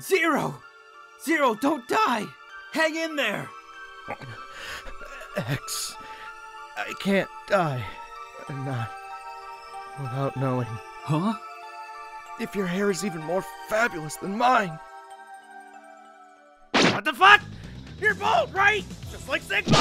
Zero! Zero, don't die! Hang in there! X. I can't die. Not without knowing. Huh? If your hair is even more fabulous than mine. What the fuck? You're bald, right? Just like Sigma!